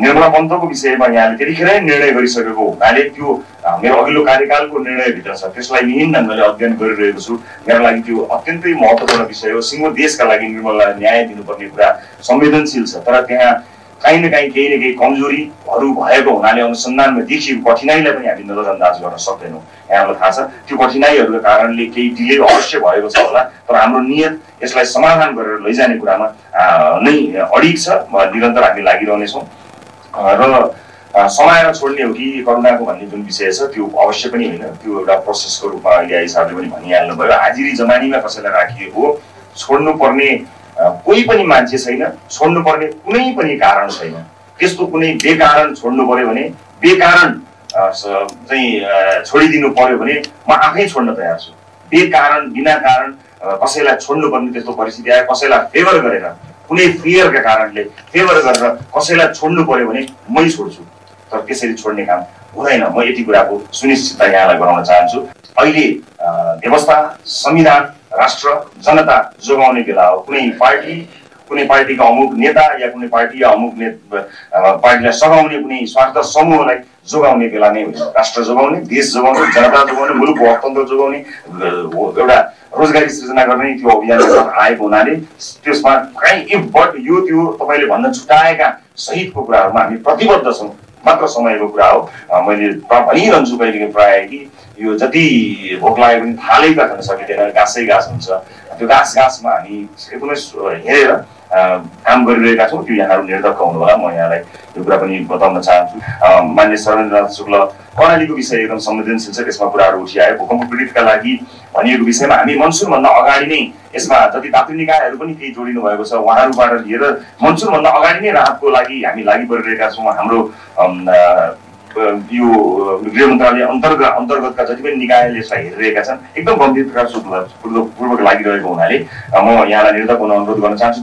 निर्मला पन्तको विषयमा यहाँले त्यतिखेरै निर्णय गरिसकेको हुनाले त्यो मेरो अघिल्लो कार्यकालको निर्णयभित्र छ। त्यसलाई मिहिन ढङ्गले अध्ययन गरिरहेको छु। मेरो लागि त्यो अत्यन्तै महत्त्वपूर्ण विषय हो। सिङ्गो देशका लागि निर्मललाई न्याय दिनुपर्ने कुरा संवेदनशील छ। तर त्यहाँ काहीँ न काहीँ केही न केही कमजोरीहरू भएको हुनाले अनुसन्धानमा देखिएको कठिनाइलाई पनि हामी नजरअन्दाज गर्न सक्दैनौँ। यहाँलाई थाहा छ त्यो कठिनाइहरूको कारणले केही डिले अवश्य भएको छ होला। तर हाम्रो नियत यसलाई समाधान गरेर लैजाने कुरामा नै अडिक छ। निरन्तर हामी लागिरहनेछौँ। र समाएर छोड्ने हो कि करुणाको भन्ने जुन विषय छ त्यो अवश्य पनि होइन त्यो एउटा प्रोसेसको रूपमा अहिले हिसाबले पनि भनिहाल्नु भयो हाजिरी जमानीमा कसैलाई राखिएको हो छोड्नु पर्ने कोही पनि मान्छे छैन छोड्नु पर्ने कुनै पनि कारण छैन त्यस्तो कुनै बेकारण छोड्नु पर्यो भने बेकारण चाहिँ छोडिदिनु पर्यो भने म आफै छोड्न तयार छु बेकारण बिना कारण कसैलाई छोड्नु पर्ने त्यस्तो परिस्थिति आयो कसैलाई फेभर गरेर कुनै फियरका कारणले फेभर गरेर कसैलाई छोड्नु पर्यो भने मै छोड्छु। तर त्यसरी छोड्ने काम हुँदैन। म यति कुराको सुनिश्चितता यहाँलाई गराउन चाहन्छु। अहिले व्यवस्था संविधान राष्ट्र जनता जोगाउने बेला हो। कुनै पार्टी कुनै पार्टीको अमुक नेता या कुनै पार्टी या अमुक ने पार्टीलाई सघाउने कुनै स्वार्थ समूहलाई जोगाउने बेला नै हो राष्ट्र जोगाउने देश जोगाउने जनता जोगाउने मुलुकको अर्थतन्त्र जोगाउने एउटा रोजगारी सृजना गर्ने त्यो अभियान आएको हुनाले त्यसमा कहीँ बट यो त्यो तपाईँले भन्न छुट्याएका सहितको कुराहरूमा हामी प्रतिबद्ध छौँ। मात्र समयको कुरा हो। मैले भनिरहन्छु कहिलेकाहीँ प्रायः कि यो जति भोक लाग्यो भने थालै खान सकिँदैन घाँसै घाँस हुन्छ। त्यो घाँस घाँसमा हामी एकदमै हेरेर काम गरिरहेका छौँ त्यो यहाँहरू निर्धक्क होला। म यहाँलाई यो कुरा पनि बताउन चाहन्छु। मान्य सरेन्द्रनाथ शुक्ल कर्णालीको विषय एकदम संवेदनशील छ त्यसमा कुराहरू उठिआयो। भूकम्प पीडितका लागि भनिएको विषयमा हामी मनसुनभन्दा अगाडि नै यसमा जति तातु निकायहरू पनि केही जोडिनु भएको छ उहाँहरूबाट लिएर मनसुनभन्दा अगाडि नै राहतको लागि हामी लागि परिरहेका छौँ। हाम्रो यो गृह मन्त्रालय अन्तर्गत अन्तर्गतका जति पनि निकायले यसलाई हेरिरहेका छन् एकदम गम्भीर प्रकार पूर्वक लागिरहेको हुनाले म यहाँलाई निर्धक हुन अनुरोध गर्न चाहन्छु।